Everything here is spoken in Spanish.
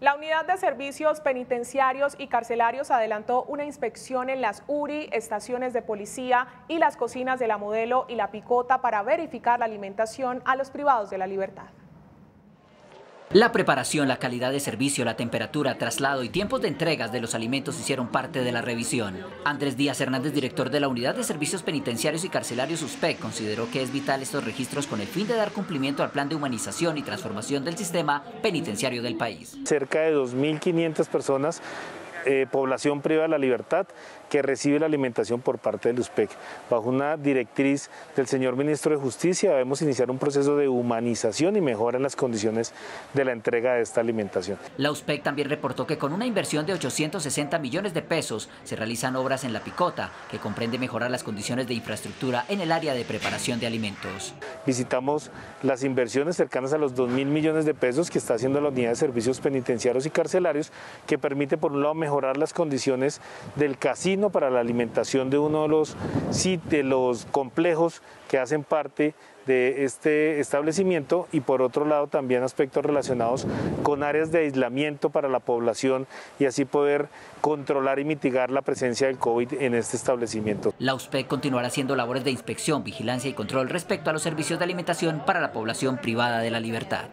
La Unidad de Servicios Penitenciarios y Carcelarios adelantó una inspección en las URI, estaciones de policía y las cocinas de la Modelo y la Picota para verificar la alimentación a los privados de la libertad. La preparación, la calidad de servicio, la temperatura, traslado y tiempos de entregas de los alimentos hicieron parte de la revisión. Andrés Díaz Hernández, director de la Unidad de Servicios Penitenciarios y Carcelarios USPEC, consideró que es vital estos registros con el fin de dar cumplimiento al plan de humanización y transformación del sistema penitenciario del país. Cerca de 2.500 personas eh, población privada de la libertad que recibe la alimentación por parte del USPEC. Bajo una directriz del señor ministro de Justicia debemos iniciar un proceso de humanización y mejora en las condiciones de la entrega de esta alimentación. La USPEC también reportó que con una inversión de 860 millones de pesos se realizan obras en La Picota, que comprende mejorar las condiciones de infraestructura en el área de preparación de alimentos. Visitamos las inversiones cercanas a los 2 mil millones de pesos que está haciendo la Unidad de Servicios Penitenciarios y Carcelarios, que permite por un lado mejorar las condiciones del casino para la alimentación de uno de los, de los complejos que hacen parte de este establecimiento y por otro lado también aspectos relacionados con áreas de aislamiento para la población y así poder controlar y mitigar la presencia del COVID en este establecimiento. La USPEC continuará haciendo labores de inspección, vigilancia y control respecto a los servicios de alimentación para la población privada de la libertad.